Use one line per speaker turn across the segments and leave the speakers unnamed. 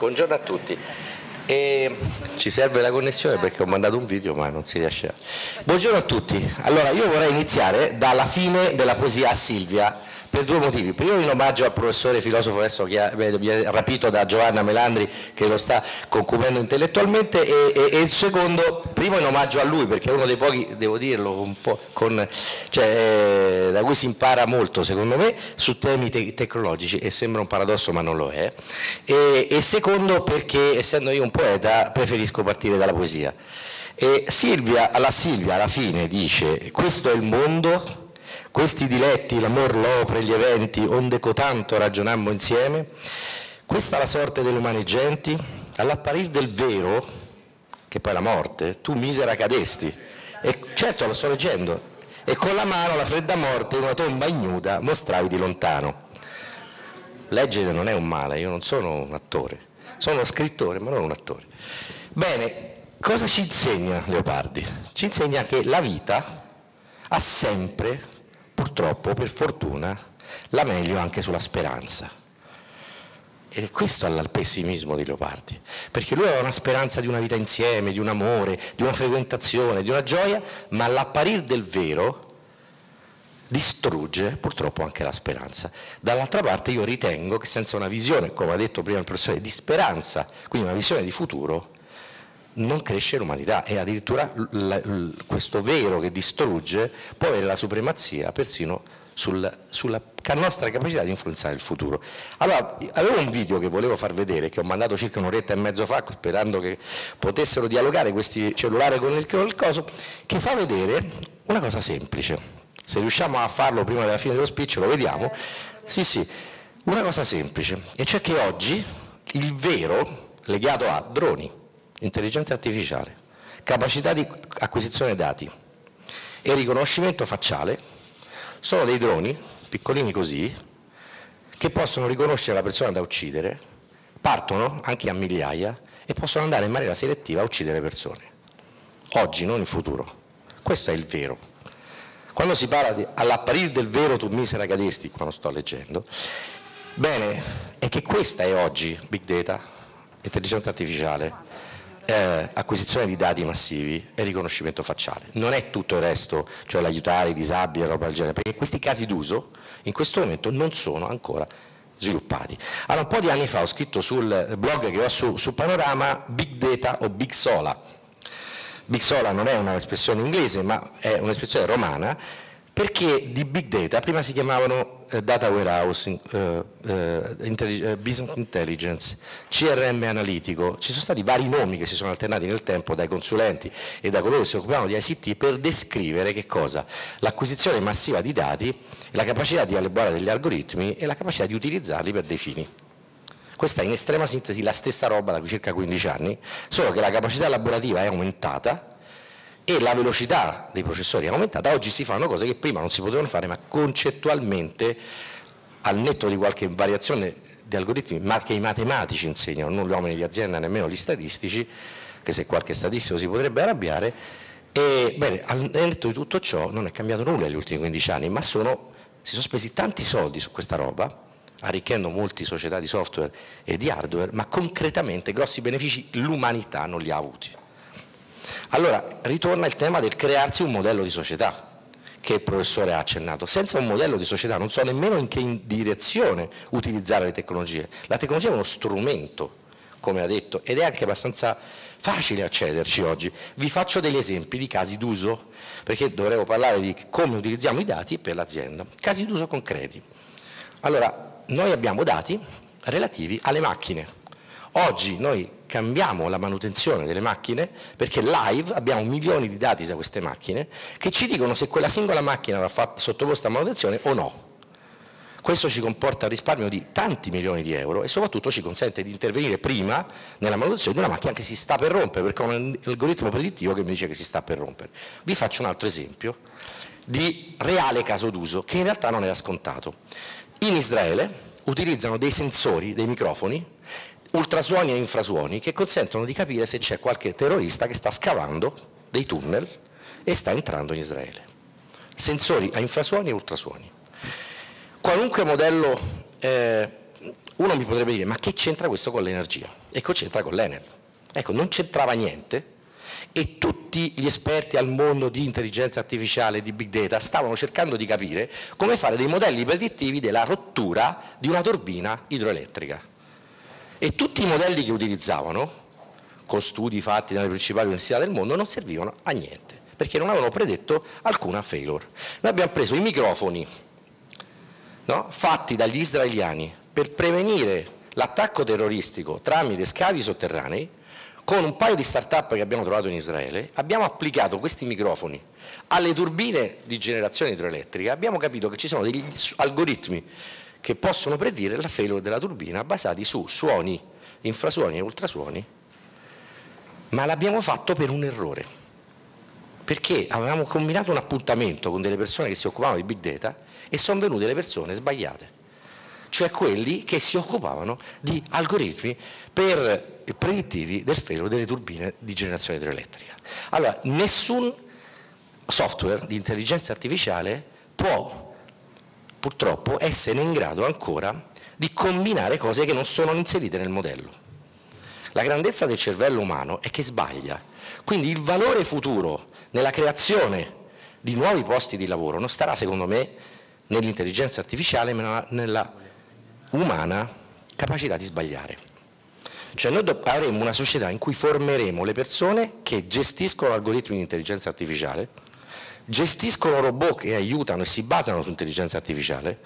Buongiorno a tutti. E ci serve la connessione perché ho mandato un video ma non si riesce a... Buongiorno a tutti. Allora io vorrei iniziare dalla fine della poesia a Silvia per due motivi. Primo in omaggio al professore filosofo adesso che ha, beh, rapito da Giovanna Melandri che lo sta concupendo intellettualmente e, il secondo, primo in omaggio a lui perché è uno dei pochi, devo dirlo, con, cioè, eh, da cui si impara molto secondo me su temi te tecnologici e sembra un paradosso ma non lo è. E, e secondo perché essendo io un poeta preferisco partire dalla poesia. E Silvia, la Silvia alla fine dice questo è il mondo questi diletti, l'amor, l'opere, gli eventi, onde cotanto ragionammo insieme, questa la sorte delle umane genti, all'apparir del vero, che poi è la morte, tu misera cadesti, e certo lo sto leggendo, e con la mano la fredda morte in una tomba ignuda mostravi di lontano. Leggere non è un male, io non sono un attore, sono uno scrittore ma non un attore. Bene, cosa ci insegna Leopardi? Ci insegna che la vita ha sempre purtroppo, per fortuna, la meglio anche sulla speranza. Ed è questo il pessimismo di Leopardi, perché lui aveva una speranza di una vita insieme, di un amore, di una frequentazione, di una gioia, ma l'apparir del vero distrugge purtroppo anche la speranza. Dall'altra parte io ritengo che senza una visione, come ha detto prima il professore, di speranza, quindi una visione di futuro, non cresce l'umanità e addirittura questo vero che distrugge avere la supremazia persino sul, sulla nostra capacità di influenzare il futuro. Allora, avevo un video che volevo far vedere, che ho mandato circa un'oretta e mezzo fa, sperando che potessero dialogare questi cellulari con il, con il coso, che fa vedere una cosa semplice. Se riusciamo a farlo prima della fine dello speech lo vediamo. Sì, sì, una cosa semplice, e cioè che oggi il vero legato a droni, intelligenza artificiale, capacità di acquisizione dati e riconoscimento facciale sono dei droni, piccolini così, che possono riconoscere la persona da uccidere, partono anche a migliaia e possono andare in maniera selettiva a uccidere persone. Oggi, non in futuro. Questo è il vero. Quando si parla di all'apparir del vero tu misera cadesti, quando sto leggendo, bene, è che questa è oggi Big Data, intelligenza artificiale, eh, acquisizione di dati massivi e riconoscimento facciale. Non è tutto il resto, cioè l'aiutare i disabili e roba del genere, perché questi casi d'uso in questo momento non sono ancora sviluppati. Allora, un po' di anni fa ho scritto sul blog che ho su, su Panorama Big Data o Big Sola. Big Sola non è un'espressione inglese, ma è un'espressione romana perché di big data prima si chiamavano eh, data warehouse, eh, eh, intellig eh, business intelligence, CRM analitico, ci sono stati vari nomi che si sono alternati nel tempo dai consulenti e da coloro che si occupavano di ICT per descrivere che cosa? L'acquisizione massiva di dati, la capacità di elaborare degli algoritmi e la capacità di utilizzarli per dei fini. Questa è in estrema sintesi la stessa roba da circa 15 anni, solo che la capacità elaborativa è aumentata e la velocità dei processori è aumentata, oggi si fanno cose che prima non si potevano fare, ma concettualmente, al netto di qualche variazione di algoritmi, ma che i matematici insegnano, non gli uomini di azienda, nemmeno gli statistici, che se qualche statistico si potrebbe arrabbiare, e bene, al netto di tutto ciò non è cambiato nulla negli ultimi 15 anni, ma sono, si sono spesi tanti soldi su questa roba, arricchendo molte società di software e di hardware, ma concretamente grossi benefici l'umanità non li ha avuti. Allora ritorna il tema del crearsi un modello di società che il professore ha accennato. Senza un modello di società non so nemmeno in che direzione utilizzare le tecnologie. La tecnologia è uno strumento, come ha detto, ed è anche abbastanza facile accederci oggi. Vi faccio degli esempi di casi d'uso, perché dovremo parlare di come utilizziamo i dati per l'azienda. Casi d'uso concreti. Allora, noi abbiamo dati relativi alle macchine. Oggi noi cambiamo la manutenzione delle macchine perché live abbiamo milioni di dati da queste macchine che ci dicono se quella singola macchina va fatta, sottoposta a manutenzione o no. Questo ci comporta il risparmio di tanti milioni di euro e soprattutto ci consente di intervenire prima nella manutenzione di una macchina che si sta per rompere perché ho un algoritmo predittivo che mi dice che si sta per rompere. Vi faccio un altro esempio di reale caso d'uso che in realtà non era scontato. In Israele utilizzano dei sensori, dei microfoni ultrasuoni e infrasuoni che consentono di capire se c'è qualche terrorista che sta scavando dei tunnel e sta entrando in Israele. Sensori a infrasuoni e ultrasuoni. Qualunque modello eh, Uno mi potrebbe dire, ma che c'entra questo con l'energia? Ecco, c'entra con l'Enel. Ecco, non c'entrava niente e tutti gli esperti al mondo di intelligenza artificiale e di big data stavano cercando di capire come fare dei modelli predittivi della rottura di una turbina idroelettrica. E tutti i modelli che utilizzavano, con studi fatti dalle principali università del mondo, non servivano a niente, perché non avevano predetto alcuna failure. Noi abbiamo preso i microfoni no, fatti dagli israeliani per prevenire l'attacco terroristico tramite scavi sotterranei con un paio di start-up che abbiamo trovato in Israele, abbiamo applicato questi microfoni alle turbine di generazione idroelettrica, abbiamo capito che ci sono degli algoritmi che possono predire la failure della turbina basati su suoni, infrasuoni e ultrasuoni, ma l'abbiamo fatto per un errore, perché avevamo combinato un appuntamento con delle persone che si occupavano di big data e sono venute le persone sbagliate. Cioè quelli che si occupavano di algoritmi per predittivi del felo delle turbine di generazione idroelettrica. Allora, nessun software di intelligenza artificiale può purtroppo essere in grado ancora di combinare cose che non sono inserite nel modello. La grandezza del cervello umano è che sbaglia, quindi il valore futuro nella creazione di nuovi posti di lavoro non starà secondo me nell'intelligenza artificiale ma nella umana capacità di sbagliare. Cioè noi avremo una società in cui formeremo le persone che gestiscono algoritmi di intelligenza artificiale, gestiscono robot che aiutano e si basano sull'intelligenza artificiale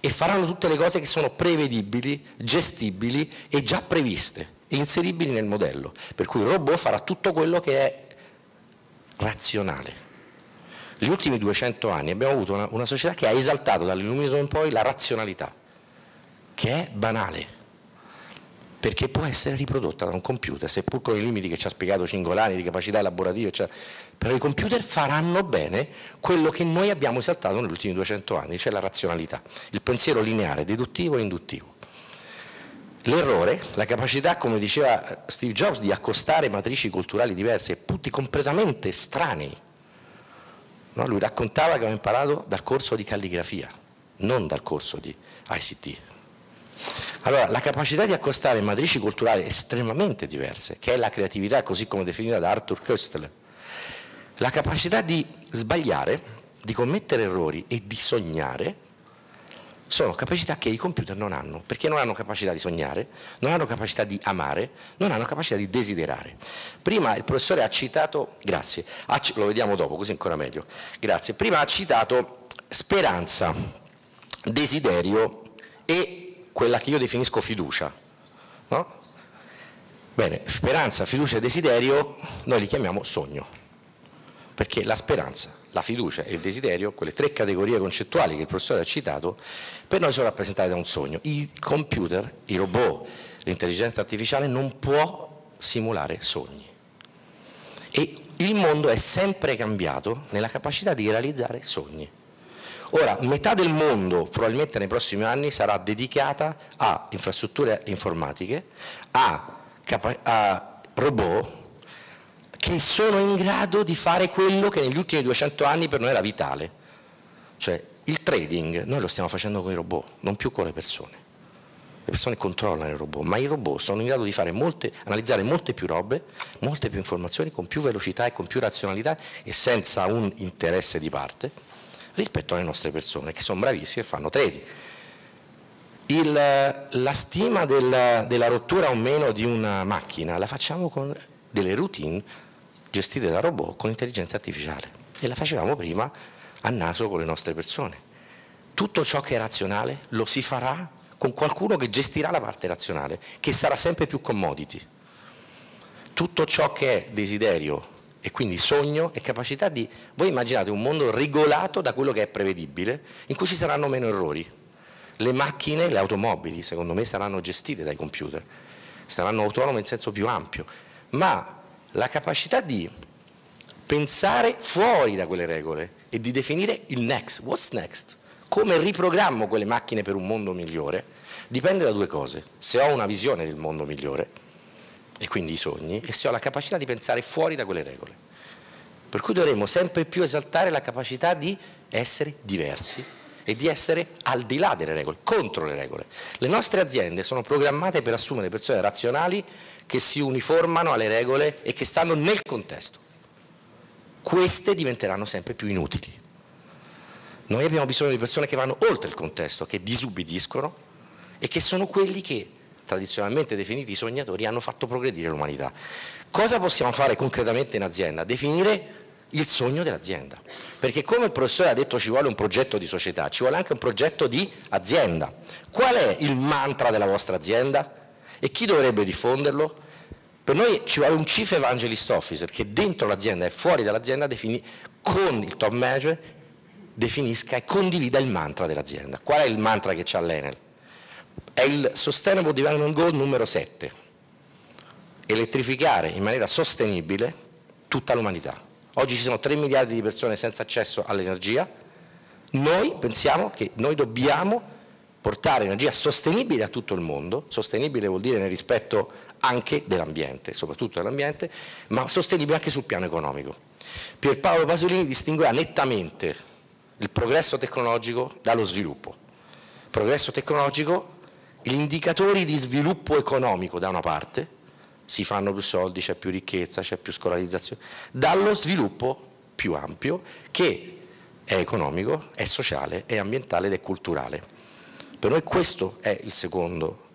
e faranno tutte le cose che sono prevedibili, gestibili e già previste e inseribili nel modello. Per cui il robot farà tutto quello che è razionale. Negli ultimi 200 anni abbiamo avuto una, una società che ha esaltato dall'illuminismo in poi la razionalità, che è banale perché può essere riprodotta da un computer, seppur con i limiti che ci ha spiegato Cingolani di capacità elaborative, cioè, però i computer faranno bene quello che noi abbiamo esaltato negli ultimi 200 anni, cioè la razionalità, il pensiero lineare, deduttivo e induttivo. L'errore, la capacità, come diceva Steve Jobs, di accostare matrici culturali diverse e punti completamente estranei. No? Lui raccontava che aveva imparato dal corso di calligrafia, non dal corso di ICT. Allora, la capacità di accostare matrici culturali estremamente diverse, che è la creatività così come definita da Arthur Koestler, la capacità di sbagliare, di commettere errori e di sognare, sono capacità che i computer non hanno, perché non hanno capacità di sognare, non hanno capacità di amare, non hanno capacità di desiderare. Prima il professore ha citato, grazie, lo vediamo dopo, così ancora meglio, grazie, prima ha citato speranza, desiderio e quella che io definisco fiducia. No? Bene, speranza, fiducia e desiderio noi li chiamiamo sogno, perché la speranza, la fiducia e il desiderio, quelle tre categorie concettuali che il professore ha citato, per noi sono rappresentate da un sogno. I computer, i robot, l'intelligenza artificiale non può simulare sogni. E il mondo è sempre cambiato nella capacità di realizzare sogni. Ora, metà del mondo probabilmente nei prossimi anni sarà dedicata a infrastrutture informatiche, a, a robot che sono in grado di fare quello che negli ultimi 200 anni per noi era vitale. Cioè il trading noi lo stiamo facendo con i robot, non più con le persone. Le persone controllano i robot, ma i robot sono in grado di molte, analizzare molte più robe, molte più informazioni, con più velocità e con più razionalità e senza un interesse di parte rispetto alle nostre persone che sono bravissime e fanno trading. Il, la stima del, della rottura o meno di una macchina la facciamo con delle routine gestite da robot con intelligenza artificiale e la facevamo prima a naso con le nostre persone. Tutto ciò che è razionale lo si farà con qualcuno che gestirà la parte razionale, che sarà sempre più commodity. Tutto ciò che è desiderio e quindi sogno e capacità di... Voi immaginate un mondo regolato da quello che è prevedibile, in cui ci saranno meno errori. Le macchine, le automobili, secondo me, saranno gestite dai computer, saranno autonome in senso più ampio, ma la capacità di pensare fuori da quelle regole e di definire il next, what's next, come riprogrammo quelle macchine per un mondo migliore, dipende da due cose. Se ho una visione del mondo migliore, e quindi i sogni, e se ho la capacità di pensare fuori da quelle regole. Per cui dovremo sempre più esaltare la capacità di essere diversi e di essere al di là delle regole, contro le regole. Le nostre aziende sono programmate per assumere persone razionali che si uniformano alle regole e che stanno nel contesto. Queste diventeranno sempre più inutili. Noi abbiamo bisogno di persone che vanno oltre il contesto, che disubbidiscono e che sono quelli che, tradizionalmente definiti sognatori, hanno fatto progredire l'umanità. Cosa possiamo fare concretamente in azienda? Definire il sogno dell'azienda. Perché come il professore ha detto ci vuole un progetto di società, ci vuole anche un progetto di azienda. Qual è il mantra della vostra azienda? E chi dovrebbe diffonderlo? Per noi ci vuole un chief evangelist officer che dentro l'azienda e fuori dall'azienda con il top manager definisca e condivida il mantra dell'azienda. Qual è il mantra che c'ha l'Enel? È il Sustainable Development Goal numero 7, elettrificare in maniera sostenibile tutta l'umanità. Oggi ci sono 3 miliardi di persone senza accesso all'energia, noi pensiamo che noi dobbiamo portare energia sostenibile a tutto il mondo, sostenibile vuol dire nel rispetto anche dell'ambiente, soprattutto dell'ambiente, ma sostenibile anche sul piano economico. Pierpaolo Pasolini distinguerà nettamente il progresso tecnologico dallo sviluppo. Progresso tecnologico, gli indicatori di sviluppo economico da una parte, si fanno più soldi, c'è più ricchezza, c'è più scolarizzazione, dallo sviluppo più ampio che è economico, è sociale, è ambientale ed è culturale. Per noi questo è il secondo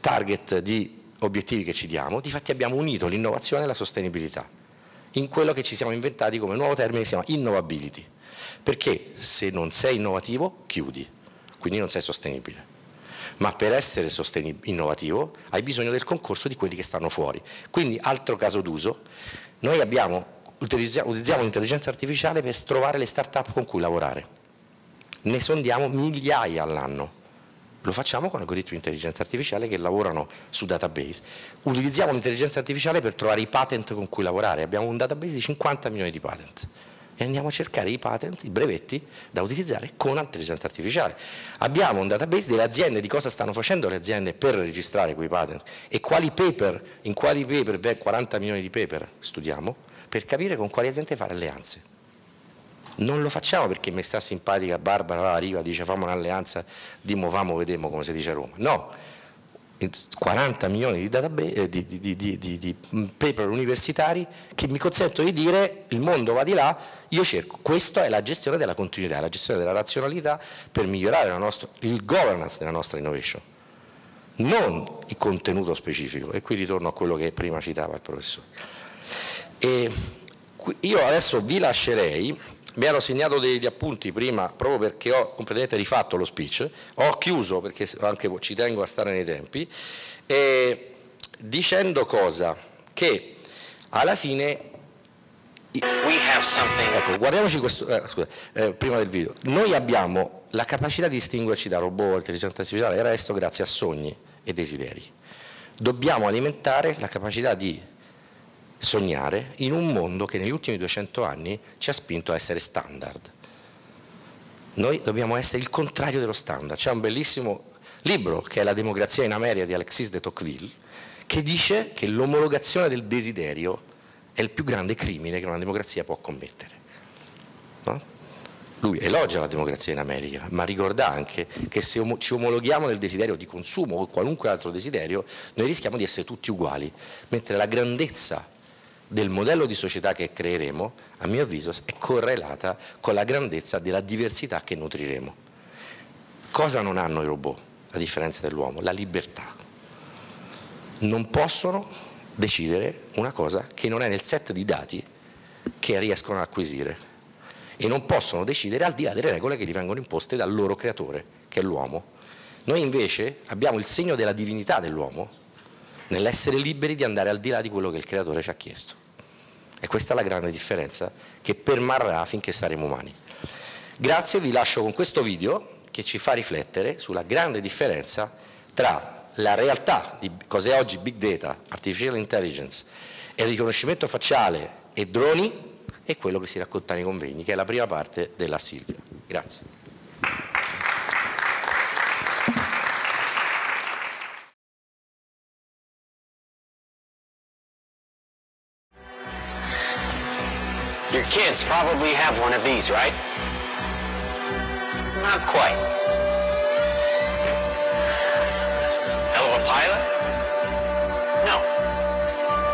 target di obiettivi che ci diamo, difatti abbiamo unito l'innovazione e la sostenibilità in quello che ci siamo inventati come nuovo termine che si chiama innovability perché se non sei innovativo chiudi, quindi non sei sostenibile. Ma per essere innovativo hai bisogno del concorso di quelli che stanno fuori. Quindi, altro caso d'uso, noi abbiamo, utilizziamo, utilizziamo l'intelligenza artificiale per trovare le start-up con cui lavorare. Ne sondiamo migliaia all'anno. Lo facciamo con algoritmi di intelligenza artificiale che lavorano su database. Utilizziamo l'intelligenza artificiale per trovare i patent con cui lavorare. Abbiamo un database di 50 milioni di patent e andiamo a cercare i patent, i brevetti da utilizzare con l'intelligenza artificiale. Abbiamo un database delle aziende, di cosa stanno facendo le aziende per registrare quei patent e quali paper, in quali paper, 40 milioni di paper studiamo, per capire con quali aziende fare alleanze. Non lo facciamo perché mi sta simpatica Barbara arriva, dice famo un'alleanza, dimmo famo, vedemo come si dice a Roma. No, 40 milioni di, database, eh, di, di, di, paper universitari che mi consentono di dire il mondo va di là, io cerco, questa è la gestione della continuità, la gestione della razionalità per migliorare nostra, il governance della nostra innovation, non il contenuto specifico e qui ritorno a quello che prima citava il professore. E io adesso vi lascerei mi ero segnato degli appunti prima proprio perché ho completamente rifatto lo speech, ho chiuso perché anche ci tengo a stare nei tempi, dicendo cosa? Che alla fine Ecco, guardiamoci questo, eh, scusa, eh, prima del video. Noi abbiamo la capacità di distinguerci da robot, intelligenza artificiale e il resto grazie a sogni e desideri. Dobbiamo alimentare la capacità di sognare in un mondo che negli ultimi 200 anni ci ha spinto a essere standard. Noi dobbiamo essere il contrario dello standard. C'è un bellissimo libro che è La democrazia in America di Alexis de Tocqueville che dice che l'omologazione del desiderio è il più grande crimine che una democrazia può commettere. No? Lui elogia la democrazia in America, ma ricorda anche che se ci omologhiamo nel desiderio di consumo o qualunque altro desiderio, noi rischiamo di essere tutti uguali, mentre la grandezza del modello di società che creeremo, a mio avviso, è correlata con la grandezza della diversità che nutriremo. Cosa non hanno i robot, a differenza dell'uomo? La libertà. Non possono decidere una cosa che non è nel set di dati che riescono ad acquisire e non possono decidere al di là delle regole che gli vengono imposte dal loro creatore, che è l'uomo. Noi invece abbiamo il segno della divinità dell'uomo, nell'essere liberi di andare al di là di quello che il creatore ci ha chiesto. E questa è la grande differenza che permarrà finché saremo umani. Grazie, vi lascio con questo video che ci fa riflettere sulla grande differenza tra la realtà di cos'è oggi Big Data, Artificial Intelligence e il riconoscimento facciale e droni e quello che si racconta nei convegni, che è la prima parte della Silvia. Grazie.
Kids probably have one of these, right? Not quite. Hell of a pilot? No.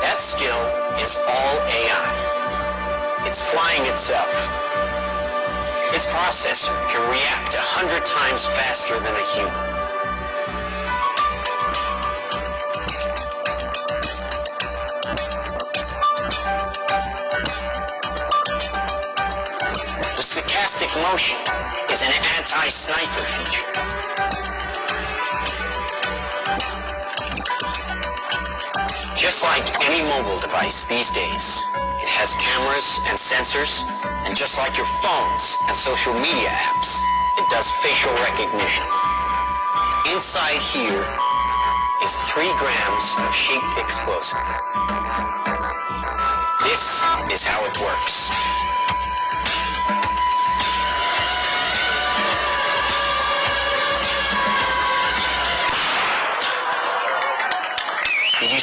That skill is all AI. It's flying itself. Its processor can react a hundred times faster than a human. Stochastic motion is an anti-sniper feature. Just like any mobile device these days, it has cameras and sensors, and just like your phones and social media apps, it does facial recognition. Inside here is three grams of sheep explosive. This is how it works.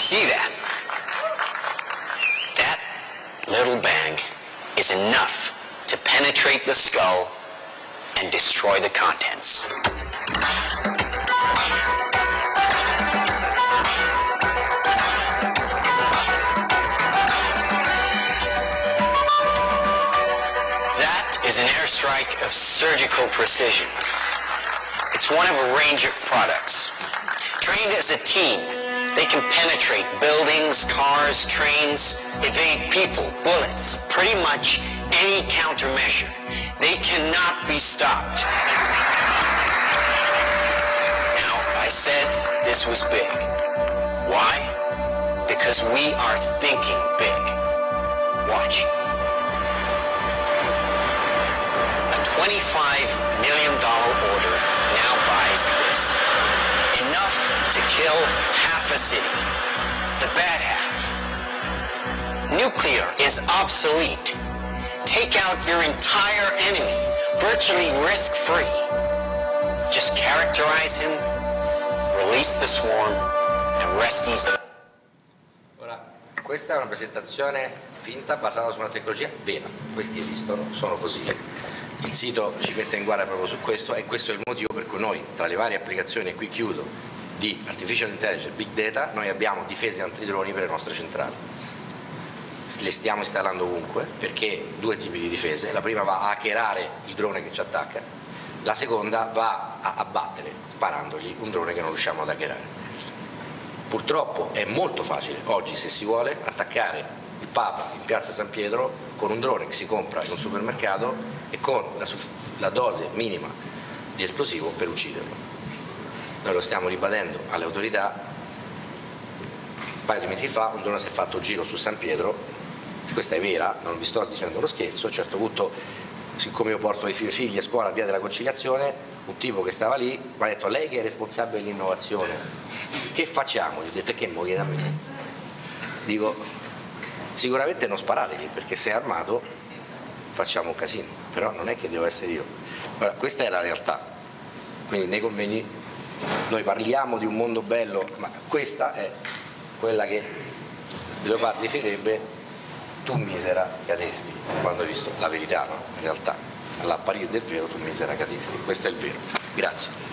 See that? That little bang is enough to penetrate the skull and destroy the contents. That is an airstrike of surgical precision. It's one of a range of products. Trained as a team, they can penetrate buildings, cars, trains, evade people, bullets, pretty much any countermeasure. They cannot be stopped. Now, I said this was big. Why? Because we are thinking big. Watch. A $25 million order now buys this. Enough to kill half city. The bad half. Nuclear is obsolete. Take out your entire enemy, virtually risk-free. Just characterize him, release the swarm, and rest easy.
Ora, questa è una presentazione finta basata su una tecnologia vera, questi esistono, sono così. Il sito ci mette in guardia proprio su questo e questo è il motivo per cui noi, tra le varie applicazioni, e qui chiudo, di Artificial Intelligence Big Data, noi abbiamo difese antidroni per le nostre centrali. Le stiamo installando ovunque perché due tipi di difese, la prima va a hackerare il drone che ci attacca, la seconda va a abbattere, sparandogli, un drone che non riusciamo ad hackerare. Purtroppo è molto facile oggi, se si vuole, attaccare il Papa in piazza San Pietro con un drone che si compra in un supermercato e con la, la dose minima di esplosivo per ucciderlo. Noi lo stiamo ribadendo alle autorità. Un paio di mesi fa un drone si è fatto un giro su San Pietro, questa è vera, non vi sto dicendo uno scherzo, a un certo punto, siccome io porto i figli a scuola a via della conciliazione, un tipo che stava lì mi ha detto lei che è responsabile dell'innovazione, che facciamo? Gli ho detto che muoio da me. Dico, sicuramente non sparategli perché se è armato facciamo un casino, però non è che devo essere io. Allora, questa è la realtà, quindi nei convegni noi parliamo di un mondo bello, ma questa è quella che Leopardi definirebbe tu misera cadesti, quando hai visto la verità, no? in realtà all'apparire del vero tu misera cadesti, questo è il vero. Grazie.